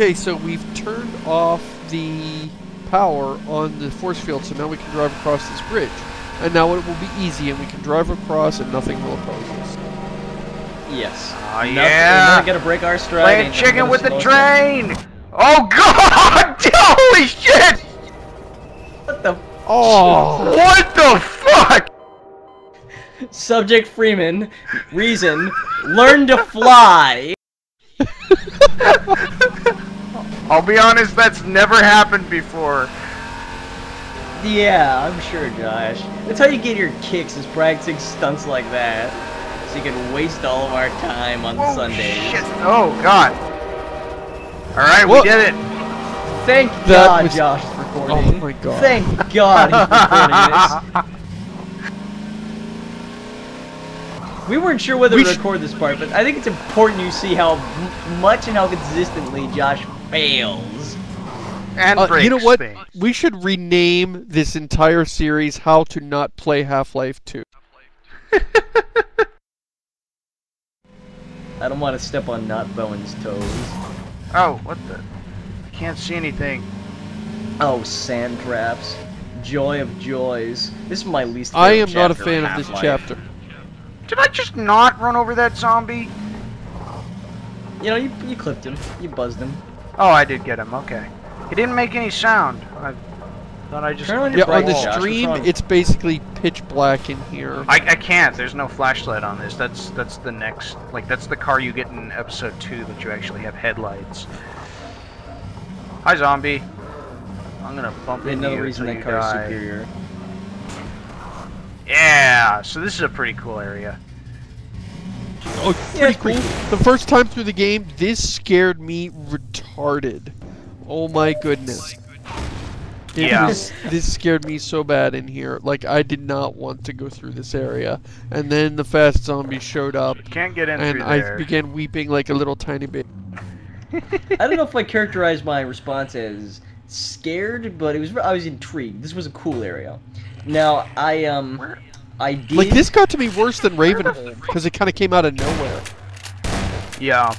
Okay, so we've turned off the power on the force field, so now we can drive across this bridge. And now it will be easy, and we can drive across, and nothing will oppose us. Yes. Oh, Nothing- yeah. We're not gonna break our stride. Playing ain't chicken with the slow us down. train! Oh god! Holy shit! What the? Oh! What the fuck? Subject Freeman. Reason. Learn to fly. I'll be honest, that's never happened before. Yeah, I'm sure, Josh. That's how you get your kicks is practicing stunts like that. So you can waste all of our time on Whoa, Sundays. Shit. Oh god. Alright, we What? did it. Thank That God was- Josh is recording. Oh my God. Thank God he's recording this. We weren't sure whether We to record this part, but I think it's important you see how much and how consistently Josh fails. and Uh, breaks you know what? things. We should rename this entire series "How to Not Play Half-Life 2." I don't want to step on Not Bowen's toes. Oh, what the? I can't see anything. Oh, sand traps. Joy of joys. This is my least I am not a fan of this chapter. Did I just not run over that zombie? You know, you, you clipped him. You buzzed him. Oh, I did get him. Okay. He didn't make any sound. I thought I just. Turn Yeah, on the bright stream, wrong? it's basically pitch black in here. I, I can't. There's no flashlight on this. That's that's the next. Like that's the car you get in episode two that you actually have headlights. Hi, zombie. I'm gonna bump into Another you reason until that you car is superior. Yeah. So this is a pretty cool area. Oh, Yeah, pretty it's pretty cool. The first time through the game, this scared me retarded. Oh my goodness. It Yeah. was- this scared me so bad in here. Like I did not want to go through this area. And then the fast zombies showed up, Can't get in and I there. began weeping like a little tiny baby. I don't know if I characterized my response as scared, but it was I was intrigued. This was a cool area. Now I um Where- I did Like this got to be worse than Ravenholm because it kind of came out of nowhere. Yeah.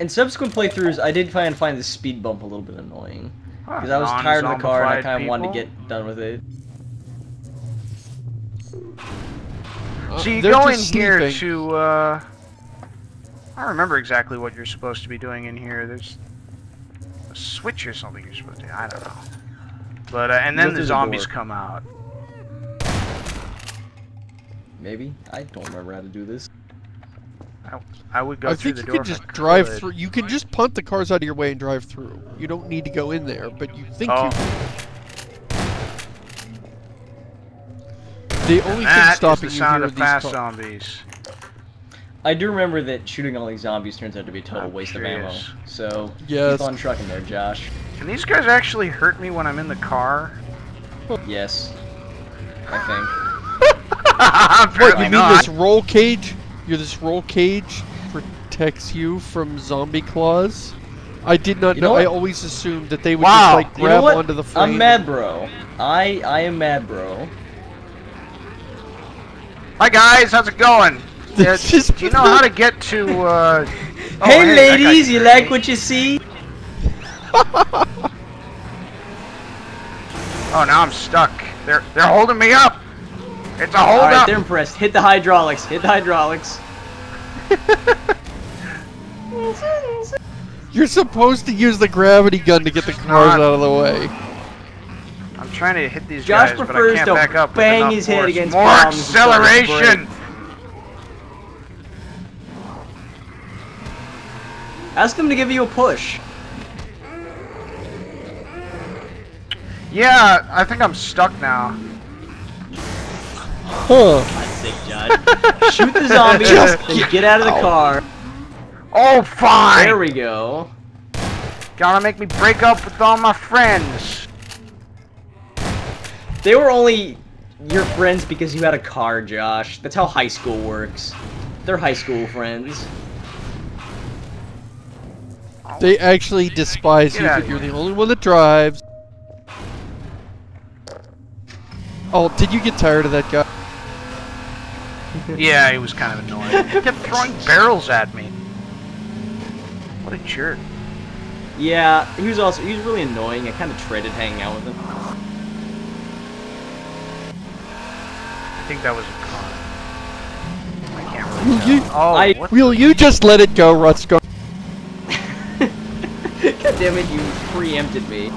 in subsequent playthroughs I did find find the speed bump a little bit annoying because I was tired of the car and I kind of wanted to get done with it. Uh, So you they're go in just here sleeping. to, uh... I don't remember exactly what you're supposed to be doing in here. There's a switch or something you're supposed to I don't know. But, uh, and then the the zombies come out. Maybe I don't remember how to do this. I, I would go I through think the you door can if just drive could. through. You can just punt the cars out of your way and drive through. You don't need to go in there, but you think Oh. you. The only thing That is stopping the you sound here are of these fast cars. zombies. I do remember that shooting all these zombies turns out to be a total I'm waste sure of ammo. So Yes. keep on trucking there, Josh. Can these guys actually hurt me when I'm in the car? Yes, I think. What, Apparently you mean not. this roll cage? You're this roll cage protects you from zombie claws? I did not You know. know I always assumed that they would Wow. just like You know grab onto the frame. I'm mad, bro. I I am mad, bro. Hi guys, how's it going? Yeah, This is- do you know how to get to, uh... oh, hey, that guy's ladies, you like what you see? Oh, now I'm stuck. They're they're holding me up. It's a hold All right, up. they're impressed. Hit the hydraulics. Hit the hydraulics. You're supposed to use the gravity gun to get the cars out of the way. I'm trying to hit these Josh guys, but I can't to back up. bang enough his head against more bombs acceleration. Ask them to give you a push. Yeah, I think I'm stuck now. Huh. God's sake, Josh. Shoot the zombies, Just then get out of the out. car. Oh, fine. There we go. Gotta make me break up with all my friends. They were only your friends because you had a car, Josh. That's how high school works. They're high school friends. They actually despise you, outta but you're the only one that drives. Oh, did you get tired of that guy? Yeah, he was kind of annoying. He kept throwing barrels at me. What a jerk. Yeah, he was also he was really annoying. I kind of dreaded hanging out with him. I think that was a con. I can't really tell. You- oh, I- Will you just let it go, Rutskarn? God damn it, you preempted me.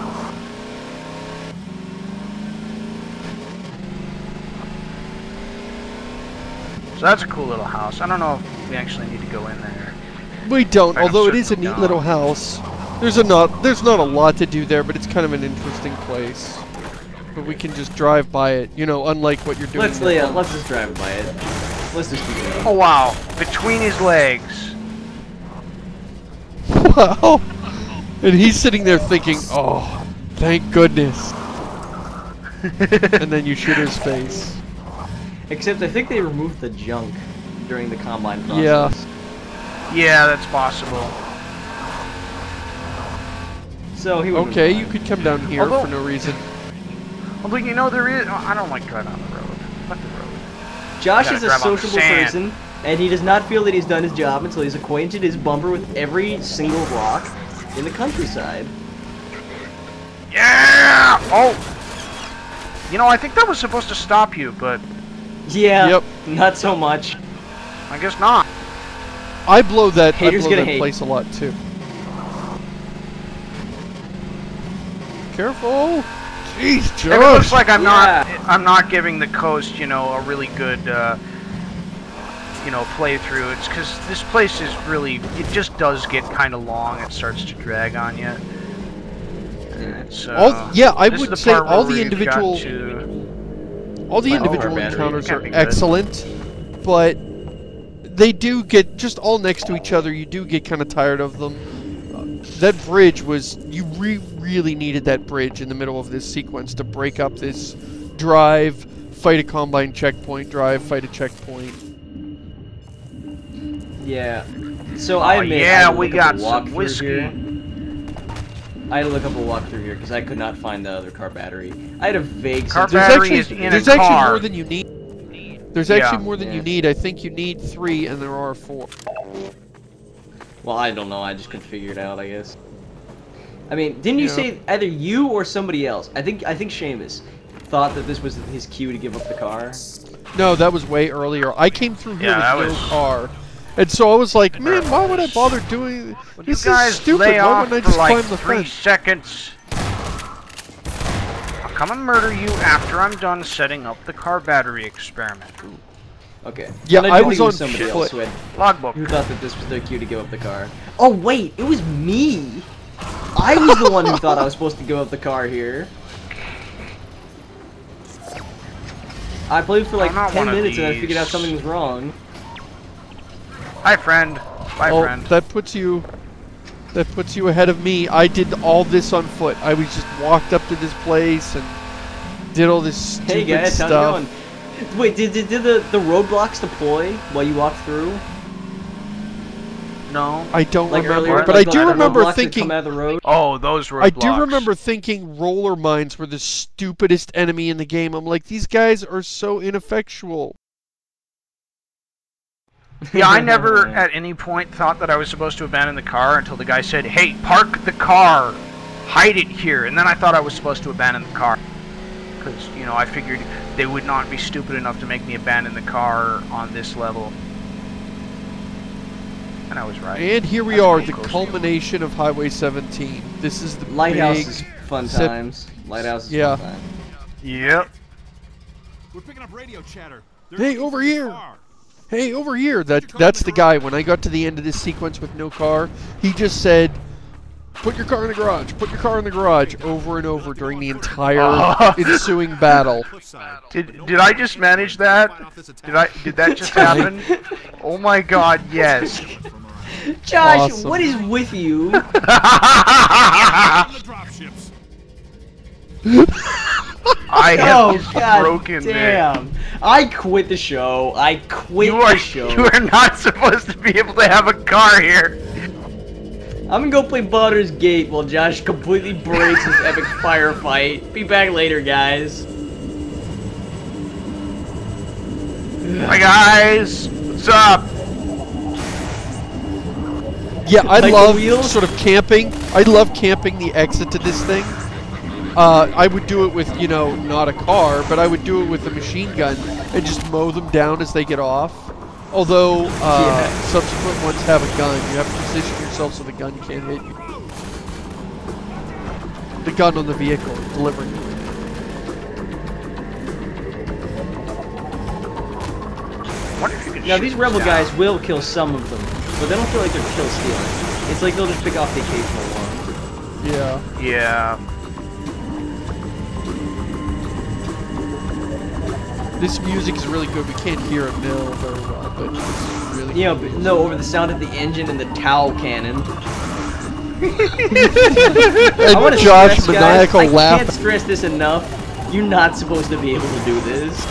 So that's a cool little house. I don't know if we actually need to go in there. We don't, I'm although it is a certain neat not. little house. There's a not there's not a lot to do there, but it's kind of an interesting place. But we can just drive by it, you know, unlike what you're doing. Let's now. yeah, let's just drive by it. Let's just keep going. Oh wow! Between his legs. Wow. And he's sitting there thinking, "Oh, thank goodness." and then you shoot his face. Except I think they removed the junk during the combine process. Yeah. Yeah, that's possible. So he would've Okay, you could come down here Although- for no reason. Although you know there is. I don't like driving on the road. Fuck the road. Josh is a drive on the sociable person, and he does not feel that he's done his job until he's acquainted his bumper with every single rock in the countryside. Yeah! Oh! You know, I think that was supposed to stop you, but Yeah, Yep. not so much. I guess not. I blow that. Haters I blow that hate. place a lot too. Careful! Jeez, If it looks like I'm Yeah. not, I'm not giving the coast, you know, a really good, uh, you know, playthrough. It's because this place is really, it just does get kind of long. It starts to drag on you. So, All- yeah, I would say all the individual- to- All the Find a individual encounters are be good. excellent, but they do get just all next to each other. You do get kind of tired of them. Uh, that bridge was you re- really needed that bridge in the middle of this sequence to break up this drive, fight a combine checkpoint, drive, fight a checkpoint. Yeah. So I Oh, admit, I yeah, had to we got some whiskey. Here. I had to look up a walkthrough here because I could not find the other car battery. I had a vague Car sense. There's battery actually is in a there's actually car. more than you need. There's actually Yeah. more than you need. I think you need three, and there are four. Well, I don't know. I just couldn't figure it out. I guess. I mean, didn't you Yeah. say either you or somebody else? I think I think Shamus thought that this was his cue to give up the car. No, that was way earlier. I came through here Yeah, that with no was- car. And so I was like, man, why would I bother doing Would this? you guys is stupid. lay Why off wouldn't I for just like climb the three fence? seconds? I'll come and murder you after I'm done setting up the car battery experiment. Okay. Yeah, But I do was think it on somebody foot. else who, had, Logbook. who thought that this was their cue to give up the car. Oh wait, it was me. I was the one who thought I was supposed to give up the car here. I played for like 10 minutes and I figured out something was wrong. Hi, friend. Bye, oh, friend. that puts you. That puts you ahead of me. I did all this on foot. I was just walked up to this place and did all this stupid Hey guys, stuff. how's it going? Wait, did, did, did the, the roadblocks deploy while you walked through? No. I don't Like remember, earlier, but like I do remember thinking. come out of the road? Oh, those roadblocks. I do remember thinking roller mines were the stupidest enemy in the game. I'm like, these guys are so ineffectual. Yeah, I never at any point thought that I was supposed to abandon the car until the guy said, "Hey, park the car, hide it here," and then I thought I was supposed to abandon the car because you know I figured they would not be stupid enough to make me abandon the car on this level, and I was right. And here we are, the culmination of Highway 17. This is the Lighthouse big. is fun times. Lighthouse is Yeah. fun times. Yep. We're picking up radio chatter. They're Hey, over here. car. Hey, over here. That your car in that's the the guy. When I got to the end of this sequence with no car, he just said, "Put your car in the garage. Put your car in the garage." Over and over during the entire ensuing battle. Did did I just manage that? Did I did that just happen? oh my God, yes. Josh, Awesome. what is with you? On the dropships. I have oh just god broken man. damn! I quit the show. I quit You are the show. you are not supposed to be able to have a car here. I'm gonna go play Baldur's Gate while Josh completely breaks his epic firefight. Be back later, guys. Hi guys, what's up? Yeah, I Like love wheels? sort of camping. I love camping the exit to this thing. Uh, I would do it with, you know, not a car, but I would do it with a machine gun and just mow them down as they get off. Although uh, Yeah. subsequent ones have a gun, you have to position yourself so the gun can't hit you. The gun on the vehicle delivering it. I wonder if you Now these rebel guys will kill some of them, but they don't feel like they're kill stealing. It's like they'll just pick off the occasional one. Yeah. Yeah. This music is really good. We can't hear a mill very well, but it's really You know, but no, over the sound of the engine and the tau cannon. I And want to Josh stress, maniacal guys, I can't stress this enough. You're not supposed to be able to do this.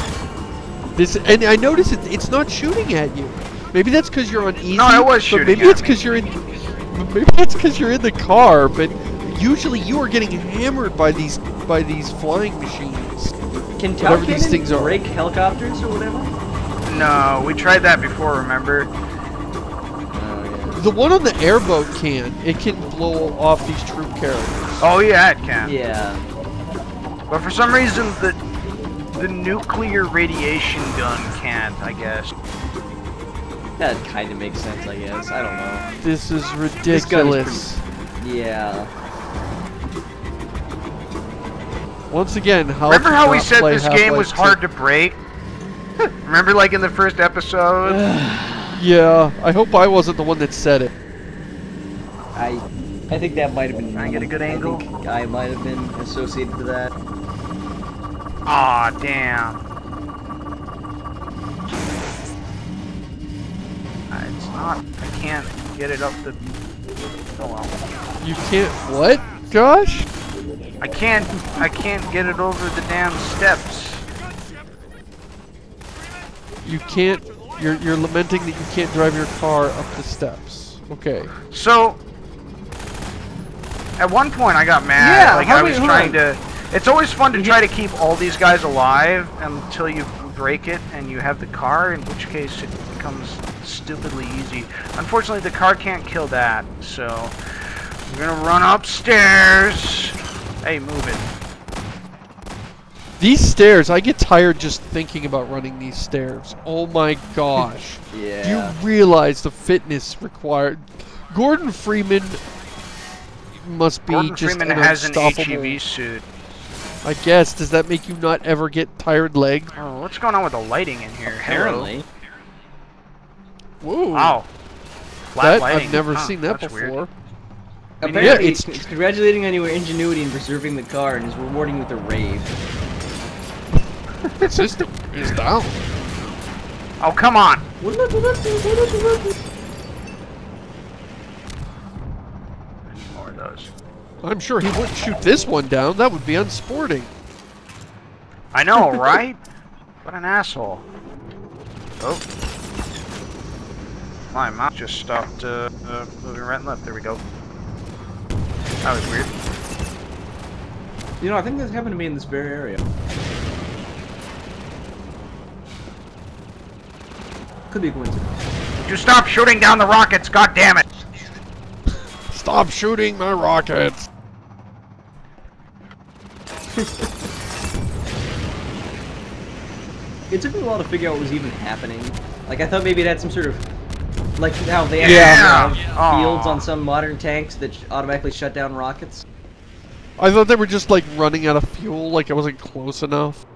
This and I notice it, it's not shooting at you. Maybe that's because you're on easy. No, it was shooting Maybe it's because you're in. Maybe it's because you're in the car. But usually you are getting hammered by these by these flying machines. Can Tau Whatever these things are. break helicopters or whatever? No, we tried that before, remember? Oh, The one on the airboat can. It can blow off these troop carriers. Oh yeah, it can. yeah. But for some reason, the the nuclear radiation gun can't. I guess. That kind of makes sense, I guess. I don't know. This is gun's ridiculous. Yeah. Once again, how Remember how we said this game was Half-Life hard to break? Remember, like in the first episode? Yeah, I hope I wasn't the one that said it. I I think that might have been. Try and get a good I angle. think I might have been associated to that. Aw, damn. Uh, It's not. I can't get it up the. Oh well. You can't. What, Josh? I can't. I can't get it over the damn steps. You can't. You're you're lamenting that you can't drive your car up the steps. Okay. So, at one point I got mad. Yeah, like I was trying to. It's always fun to try to keep all these guys alive until you break it and you have the car, in which case it becomes stupidly easy. Unfortunately, the car can't kill that, so we're gonna run upstairs. Hey, move it. These stairs, I get tired just thinking about running these stairs. Oh my gosh. Yeah. Do you realize the fitness required? Gordon Freeman must be Gordon just Freeman an has an unstoppable. HEV suit. I guess. Does that make you not ever get tired legs? Oh, what's going on with the lighting in here? Hello? Apparently. Whoa. Wow. Flat That, lighting. I've never Huh, seen that that's weird. Before. Apparently, it's- it's, congratulating on your ingenuity in preserving the car and is rewarding you with a rave. System is down. Oh, come on. More of those. I'm sure he wouldn't shoot this one down. That would be unsporting. I know, right? what an asshole. Oh. My mouse just stopped uh, uh, moving right and left. There we go. That was weird. You know, I think this happened to me in this very area. Could be a coincidence. Would you stop shooting down the rockets? God damn it! Stop shooting my rockets. It took me a while to figure out what was even happening. Like, I thought maybe it had some sort of... Like how they have Yeah. have fields on some modern tanks that automatically shut down rockets. I thought they were just like running out of fuel, like I wasn't close enough.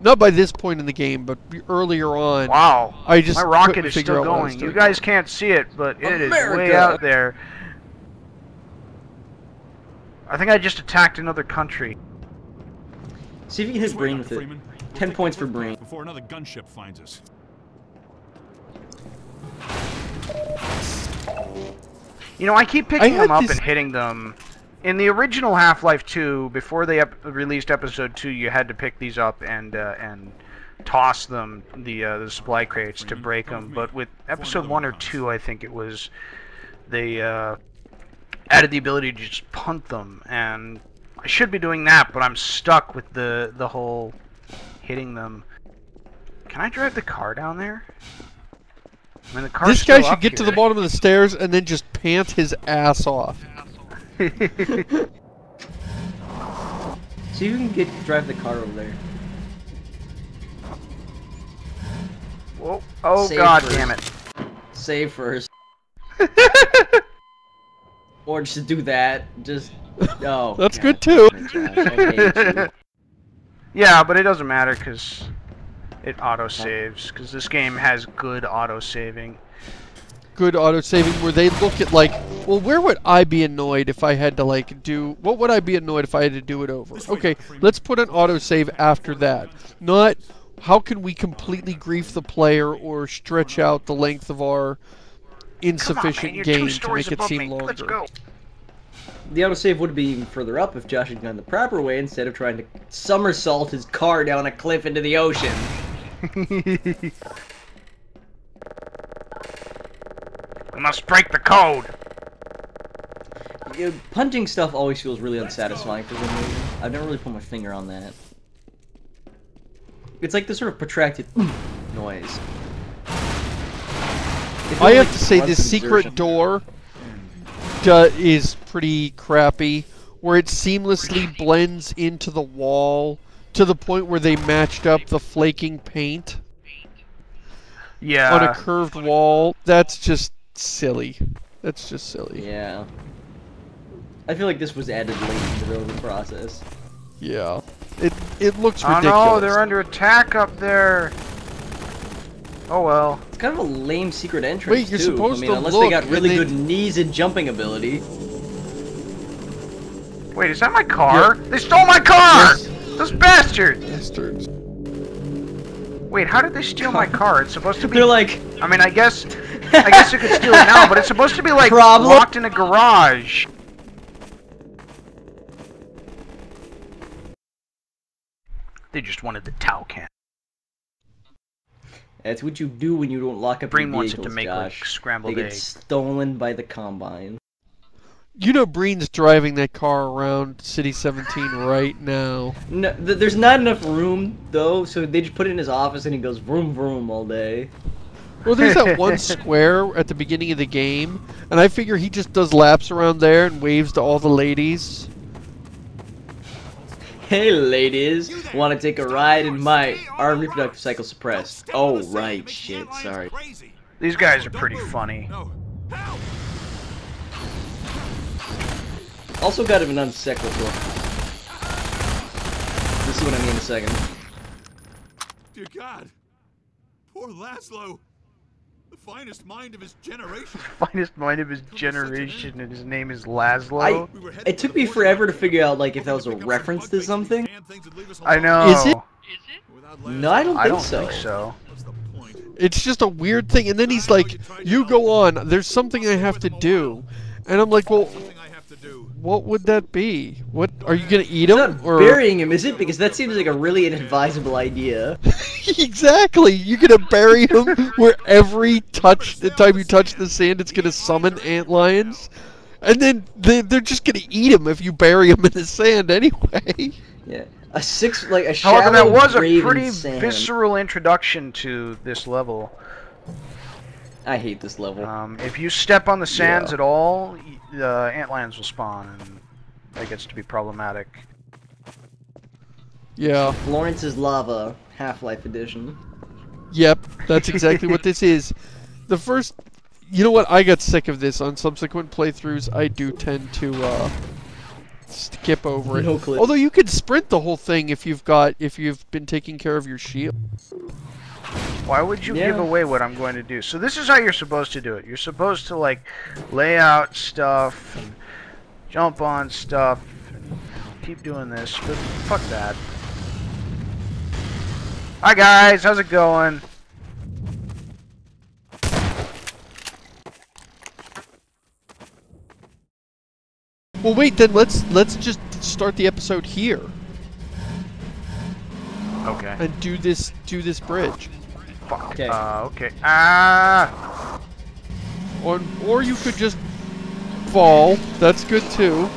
Not by this point in the game, but earlier on. Wow. I just My rocket is still I was going. You doing. guys can't see it, but it is way out there. I think I just attacked another country. See if you can hit brain with it. Freeman. Ten points for brain. Before another gunship finds us. You know, I keep picking had them up this- and hitting them. In the original Half-Life 2, before they ep- released Episode 2, you had to pick these up and uh, and toss them the uh, the supply crates to break them. But with Episode 1 or 2, I think it was they uh, added the ability to just punt them, and I should be doing that, but I'm stuck with the the whole hitting them. Can I drive the car down there? I mean, the car's This guy should get to the here. bottom of the stairs and then just pant his ass off. I mean, the car's This guy still should up get to the bottom of the stairs and then just pant his ass off. See if you can get drive the car over there. Whoa. Oh Save god first. damn it. Save first. or just do that. Just oh. That's God good too. damn it, Josh, I hate you. Yeah, but it doesn't matter because it auto saves. Because this game has good auto saving. Good auto saving where they look at like, well, where would I be annoyed if I had to like do? What would I be annoyed if I had to do it over? Okay, let's put an auto save after that. Not how can we completely grief the player or stretch out the length of our Come on, insufficient man, game to make it seem me. longer. Let's go. The autosave would be even further up if Josh had gone the proper way instead of trying to somersault his car down a cliff into the ocean. We must break the code. You know, punching stuff always feels really unsatisfying for some reason. I've never really put my finger on that. It's like this sort of protracted noise. I have like to say this secret exertion. door is pretty crappy, where it seamlessly blends into the wall to the point where they matched up the flaking paint Yeah. on a curved wall. That's just silly. That's just silly. Yeah. I feel like this was added late in the building process. Yeah. It it looks Oh ridiculous. no, they're under attack up there. Oh well. It's kind of a lame secret entrance Wait, you're too. supposed I mean, to unless look they got really they- good knees and jumping ability. Wait, is that my car? They stole my car! Those bastards! Bastards. Wait, how did they steal my car? It's supposed to be. They're like, I mean, I guess. I guess you could steal it now, but it's supposed to be like Problem? locked in a garage. They just wanted the towel can. that's what you do when you don't lock up Breen your wants it vehicles, to make like Josh. They scrambled get eggs. stolen by the combine. You know Breen's driving that car around City 17 right now. No, th- there's not enough room though, so they just put it in his office and he goes vroom vroom all day. Well, there's that one square at the beginning of the game, and I figure he just does laps around there and waves to all the ladies. Hey ladies, want to take a ride in my armed reproductive cycle suppressed? Oh right, shit, sorry. These guys are pretty funny. No. Also got him an unsequitur. This is what I mean in a second. Dear God. Poor Laszlo. The finest mind of his generation. The Finest mind of his generation, and his name is Laszlo. I- We It took the me forever to figure out like if that was a pick up some reference to something. damn things would leave us I know. Is it? No, I don't think I don't so. think so. What's the point? It's just a weird thing, and then he's like, "You go on. There's something I have to do," and I'm like, "Well, Something I have to do. What would that be? What are you gonna eat It's him not or?" burying him, is it? Because that seems like a really inadvisable idea. exactly. You're gonna bury him where every touch, the time you touch the sand, it's gonna summon ant lions, and then they, they're just gonna eat him if you bury him in the sand anyway. Yeah, a six like a shallow However, that was a pretty sand. visceral introduction to this level. I hate this level. Um, if you step on the sands Yeah. at all, y- the antlions will spawn, and that gets to be problematic. Yeah. Florence's Lava, Half-Life Edition. Yep. That's exactly what this is. The first, you know what? I got sick of this. On subsequent playthroughs, I do tend to uh, skip over it. No clip. Although you could sprint the whole thing if you've got if you've been taking care of your shield. Why would you give away what I'm going to do? So this is how you're supposed to do it. You're supposed to like lay out stuff and jump on stuff and keep doing this, but fuck that. Hi guys, how's it going? Well, wait. Then let's let's just start the episode here Okay. and do this do this bridge. Fuck. Okay. Uh, okay. Ah. Or or you could just fall. That's good too.